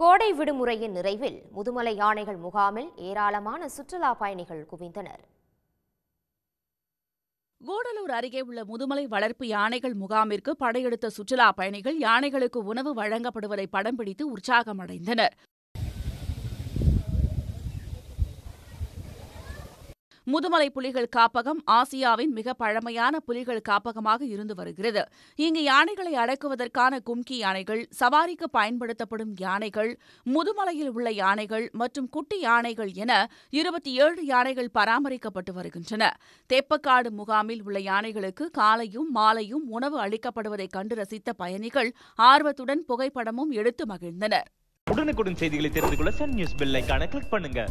கோடை விடுமுறையின் நிறைவில் முதுமலை யானைகள் முகாமில் ஏராளமான சுற்றுலா பயணிகள் குவிந்தனர். கூடலூர் அருகே உள்ள முதுமலை வளர்ப்பு யானைகள் முகாமிற்கு படையெடுத்த சுற்றுலா பயணிகள் யானைகளுக்கு உணவு வழங்கப்படுவதை படம் பிடித்து உற்சாகமடைந்தனர். முதுமலை புலிகள் காப்பகம் ஆசியாவின் மிக பழமையான புலிகள் காப்பகமாக இருந்து வருகிறது. இங்கு யானைகளை அடக்குவதற்கான கும்கி யானைகள் சவாரிக்கு பயன்படுத்தப்படும் யானைகள் முதுமலையில் உள்ள யானைகள் மற்றும் குட்டி யானைகள் என இருபத்தி ஏழு யானைகள் பராமரிக்கப்பட்டு வருகின்றன. தெப்பக்காடு முகாமில் உள்ள யானைகளுக்கு காலையும் மாலையும் உணவு அளிக்கப்படுவதை கண்டு ரசித்த பயணிகள் ஆர்வத்துடன் புகைப்படமும் எடுத்து மகிழ்ந்தனர். உடனுக்குடன் செய்திகளை தெரிந்து கொள்ள சன் நியூஸ் பெல் கிளிக் பண்ணுங்க.